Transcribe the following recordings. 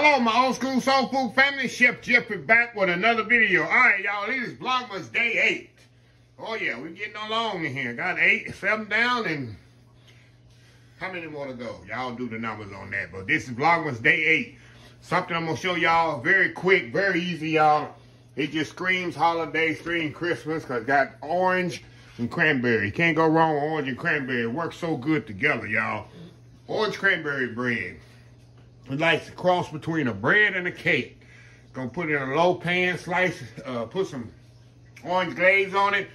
Hello, my old school soul food family. Chef Jeffery back with another video. All right, y'all, this is Vlogmas Day 8. Oh, yeah, we're getting along in here. Got eight, seven down, and how many more to go? Y'all do the numbers on that. But this is Vlogmas Day 8. Something I'm going to show y'all very quick, very easy, y'all. It just screams holiday, screams Christmas, because got orange and cranberry. Can't go wrong with orange and cranberry. It works so good together, y'all. Orange cranberry bread. Like a cross between a bread and a cake. Gonna put it in a low pan, slice, uh, put some orange glaze on it,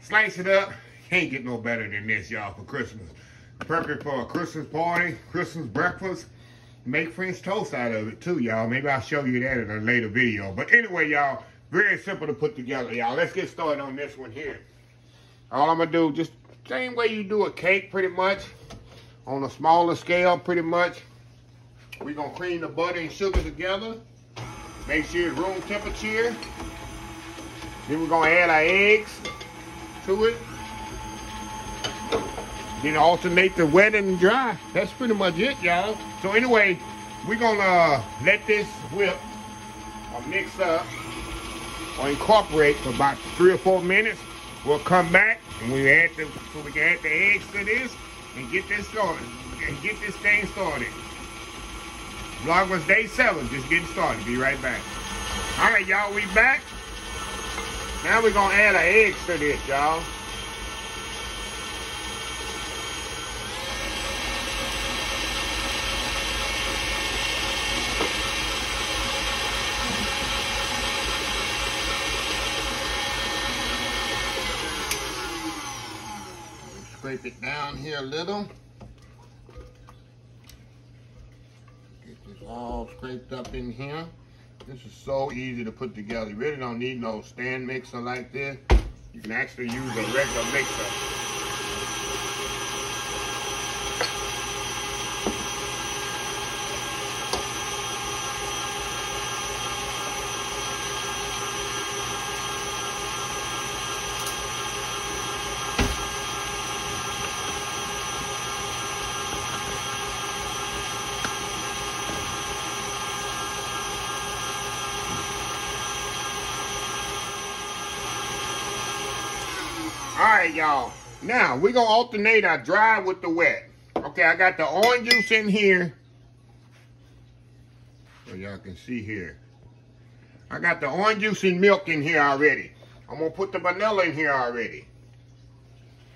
slice it up. Can't get no better than this, y'all, for Christmas. Perfect for a Christmas party, Christmas breakfast. Make French toast out of it too, y'all. Maybe I'll show you that in a later video. But anyway, y'all, very simple to put together, y'all. Let's get started on this one here. All I'm gonna do, just same way you do a cake, pretty much. On a smaller scale, pretty much. We're gonna cream the butter and sugar together. Make sure it's room temperature. Then we're gonna add our eggs to it. Then alternate the wet and dry. That's pretty much it, y'all. So anyway, we're gonna uh, let this whip or mix up or incorporate for about three or four minutes. We'll come back and we add the so we can add the eggs to this and get this started and get this thing started. Vlogmas day seven, just getting started. Be right back. All right, y'all, we back. Now we're gonna add our eggs to this, y'all. Scrape it down here a little. All scraped up in here. This is so easy to put together. You really don't need no stand mixer like this. You can actually use a regular mixer. Right, y'all. Now, we're going to alternate our dry with the wet. Okay, I got the orange juice in here. So y'all can see here. I got the orange juice and milk in here already. I'm going to put the vanilla in here already.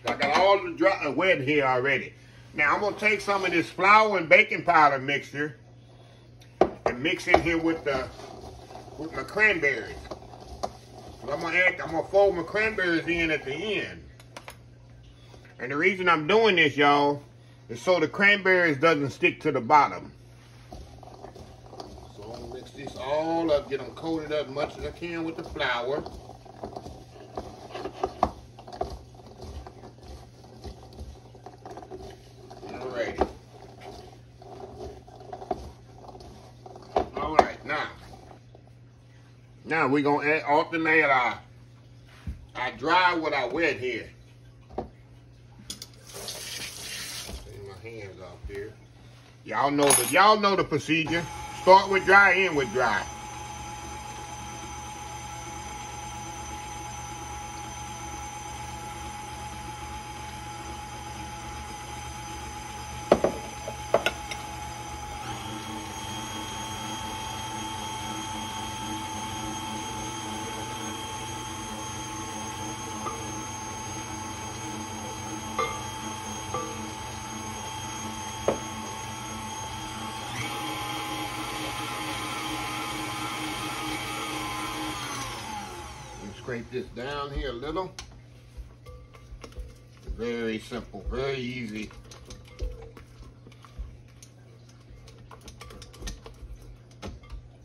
I got all the dry, uh, wet here already. Now, I'm going to take some of this flour and baking powder mixture and mix it here with the with my cranberries. I'm gonna add, I'm gonna fold my cranberries in at the end. And the reason I'm doing this, y'all, is so the cranberries doesn't stick to the bottom. So I'm gonna mix this all up, get them coated up as much as I can with the flour. Now we're gonna add, alternate our, our dry with our wet here. Hands off here. Y'all know the y'all know the procedure. Start with dry, end with dry. Scrape this down here a little. Very simple, very easy.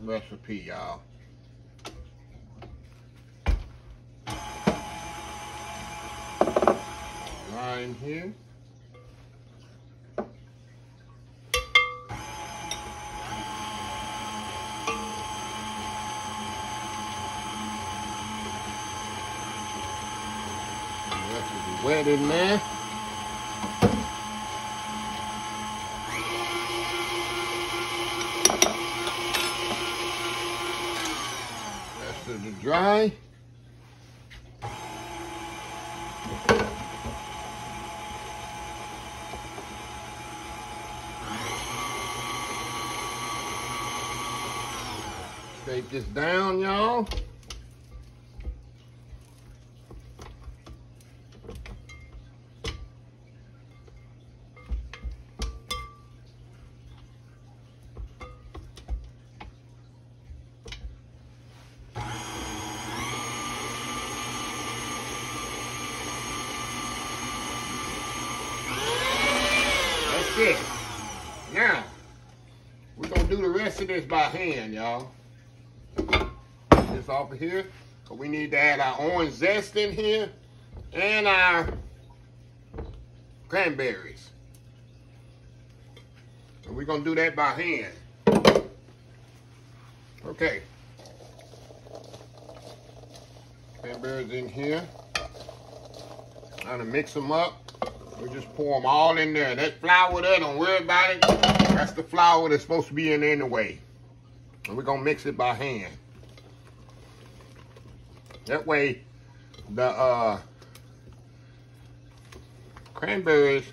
Recipe, y'all. Line here. wet in there. Rest of the dry. Take this down, y'all. This by hand, y'all. This off of here. But we need to add our orange zest in here and our cranberries. And we're gonna do that by hand. Okay. Cranberries in here. I'm gonna mix them up. We just pour them all in there. That flour there, don't worry about it. That's the flour that's supposed to be in anyway. And we're gonna mix it by hand. That way, the uh, cranberries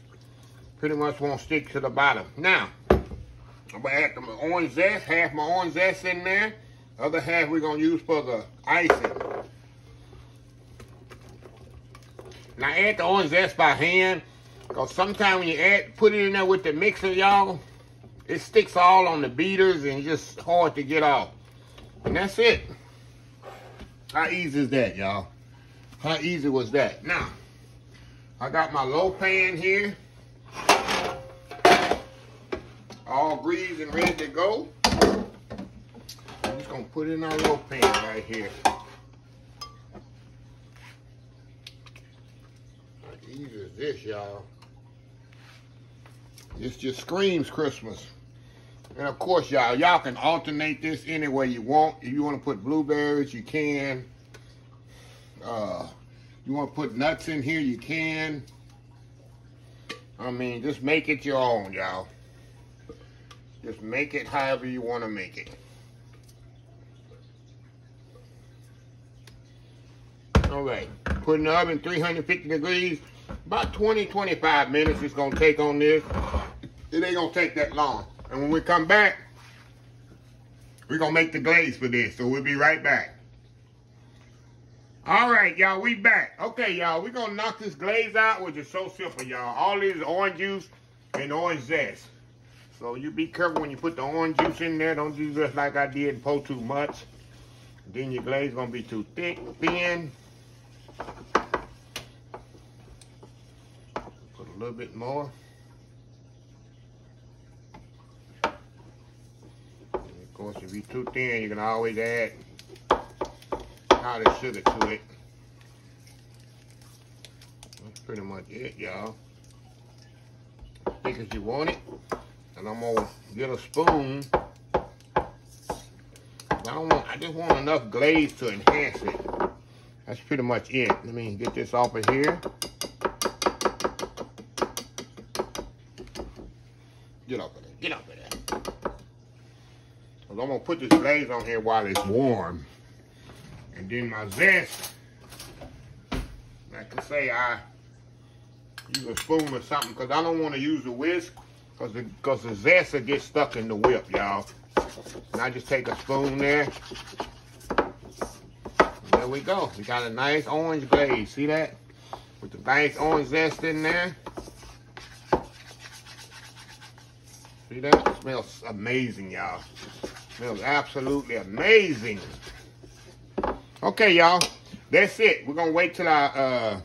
pretty much won't stick to the bottom. Now, I'm gonna add some orange zest, half my orange zest in there. Other half we're gonna use for the icing. Now add the orange zest by hand, cause sometimes when you add, put it in there with the mixer, y'all, it sticks all on the beaters and just hard to get off. And that's it. How easy is that, y'all? How easy was that? Now, I got my low pan here. All greased and ready to go. I'm just gonna put in our low pan right here. How easy is this, y'all? This just screams Christmas. And of course, y'all, y'all can alternate this any way you want. If you want to put blueberries, you can. Uh, you want to put nuts in here, you can. I mean, just make it your own, y'all. Just make it however you want to make it. All right, put in the oven 350 degrees. About 20, 25 minutes it's gonna take on this. It ain't gonna take that long. And when we come back, we're gonna make the glaze for this. So we'll be right back. All right, y'all, we back. Okay, y'all, we're gonna knock this glaze out, which is so simple, y'all. All this orange juice and orange zest. So you be careful when you put the orange juice in there. Don't do just like I did and pour too much. Then your glaze gonna be too thick, thin. Put a little bit more. Of course, if you're too thin, you can always add powdered sugar to it. That's pretty much it, y'all. Thick as you want it. And I'm gonna get a spoon. I don't want, I just want enough glaze to enhance it. That's pretty much it. Let me get this off of here. Get off of there, get off of there. Cause I'm gonna put this glaze on here while it's warm. And then my zest, like I say, I use a spoon or something because I don't want to use a whisk because the, cause the zest will get stuck in the whip, y'all. And I just take a spoon there. There we go. We got a nice orange glaze. See that? With the nice orange zest in there. See that? It smells amazing, y'all. Smells absolutely amazing. Okay, y'all. That's it. We're gonna wait till our uh,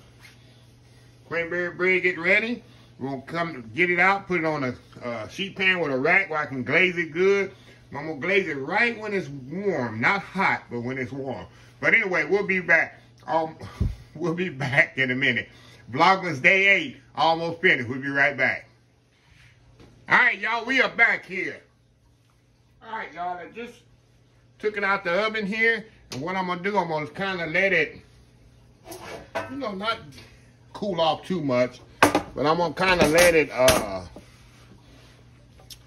cranberry bread get ready. We're gonna come get it out, put it on a uh, sheet pan with a rack where I can glaze it good. I'm gonna glaze it right when it's warm, not hot, but when it's warm. But anyway, we'll be back. Um, we'll be back in a minute. Vlogmas Day 8, almost finished. We'll be right back. All right, y'all, we are back here. All right, y'all, I just took it out the oven here. And what I'm gonna do, I'm gonna kind of let it, you know, not cool off too much, but I'm gonna kind of let it uh,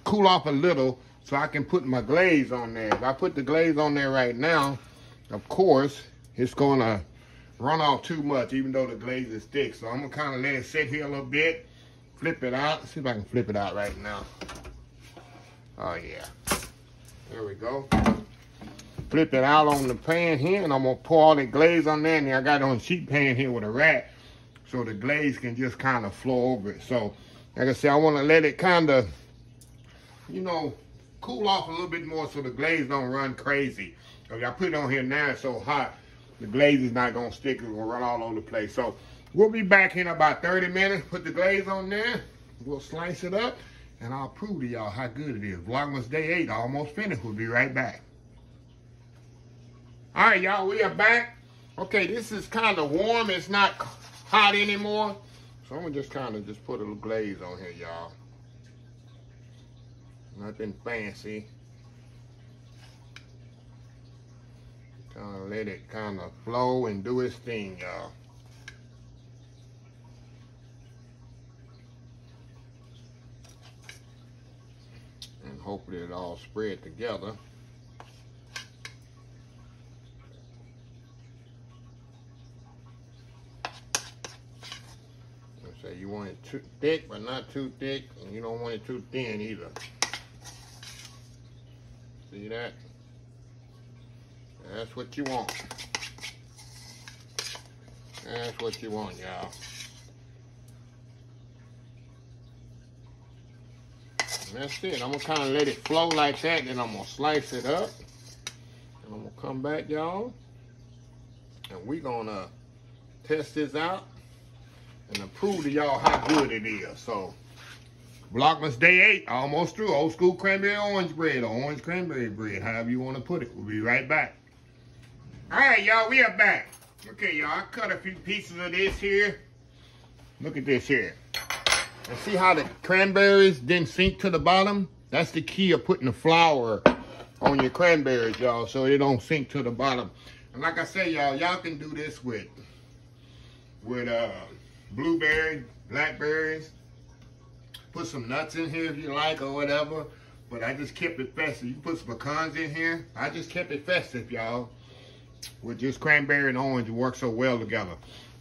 cool off a little so I can put my glaze on there. If I put the glaze on there right now, of course, it's gonna run off too much, even though the glaze is thick. So I'm gonna kind of let it sit here a little bit, flip it out. see if I can flip it out right now. Oh yeah, there we go. Flip it out on the pan here, and I'm gonna pour all the glaze on there. And I got it on sheet pan here with a rack, so the glaze can just kind of flow over it. So, like I said, I wanna let it kind of, you know, cool off a little bit more so the glaze don't run crazy. If I put it on here now, it's so hot, the glaze is not gonna stick, it's gonna run all over the place. So we'll be back in about 30 minutes, put the glaze on there, we'll slice it up, and I'll prove to y'all how good it is. Vlogmas Day 8, almost finished, we'll be right back. All right, y'all, we are back. Okay, this is kind of warm, it's not hot anymore. So I'm gonna just kind of just put a little glaze on here, y'all. Nothing fancy. Kind of let it kind of flow and do its thing, y'all. Hopefully it all spread together. Say you want it too thick, but not too thick, and you don't want it too thin either. See that? That's what you want. That's what you want, y'all. That's it. I'm gonna kind of let it flow like that, then I'm gonna slice it up. And I'm gonna come back, y'all. And we gonna test this out and prove to y'all how good it is. So, Vlogmas Day 8, almost through. Old school cranberry orange bread or orange cranberry bread, however you want to put it. We'll be right back. All right, y'all, we are back. Okay, y'all, I cut a few pieces of this here. Look at this here. And see how the cranberries didn't sink to the bottom? That's the key of putting the flour on your cranberries, y'all, so it don't sink to the bottom. And like I say, y'all, y'all can do this with, with uh, blueberry, blackberries. Put some nuts in here if you like or whatever. But I just kept it festive. You put some pecans in here. I just kept it festive, y'all with just cranberry and orange work so well together.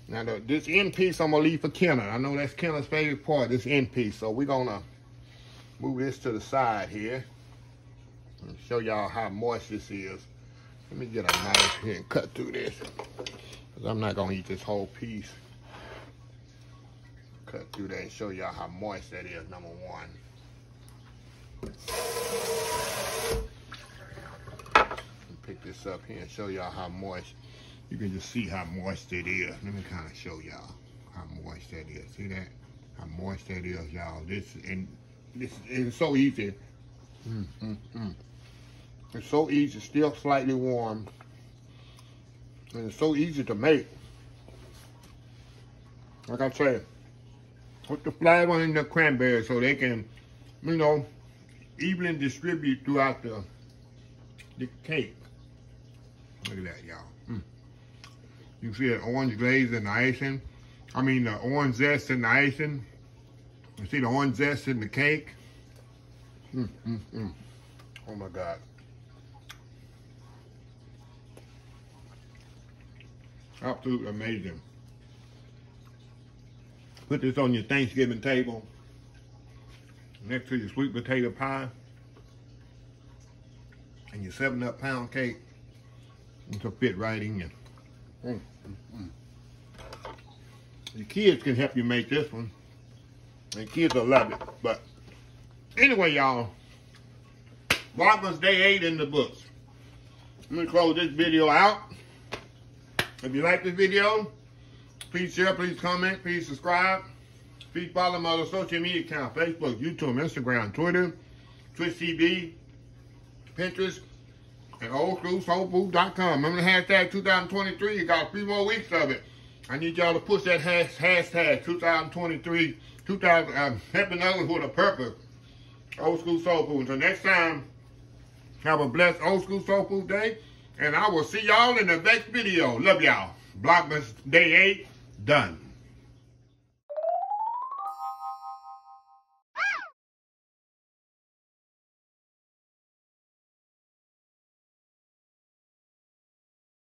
Now, the, this end piece I'm to leave for Kenna. I know that's Kenna's favorite part, this end piece. So we're going to move this to the side here and show y'all how moist this is. Let me get a knife here and cut through this because I'm not going to eat this whole piece. Cut through that and show y'all how moist that is, number one pick this up here and show y'all how moist. You can just see how moist it is. Let me kind of show y'all how moist that is. See that? How moist that is, y'all. This and this is so easy. Mm, mm, mm. It's so easy, still slightly warm. And it's so easy to make. Like I say, put the flour in the cranberry so they can, you know, evenly distribute throughout the, the cake. Look at that, y'all. You see the orange glaze in the icing? I mean, the orange zest in the icing. You see the orange zest in the cake? Mm, mm, mm. Oh my God. Absolutely amazing. Put this on your Thanksgiving table next to your sweet potato pie and your 7-Up pound cake. It'll fit right in. Mm. The kids can help you make this one. And kids will love it. But anyway, y'all, Vlogmas Day 8 in the books. Let me close this video out. If you like this video, please share, please comment, please subscribe. Please follow my other social media accounts, Facebook, YouTube, Instagram, Twitter, Twitch TV, Pinterest, at oldschoolsoulfood.com. Remember the hashtag 2023? You got a few more weeks of it. I need y'all to push that hash, hashtag 2023, 2000, um, helping others with a purpose. Old School Soul Food. Until next time, have a blessed Old School Soul Food day. And I will see y'all in the next video. Love y'all. Vlogmas Day 8, done.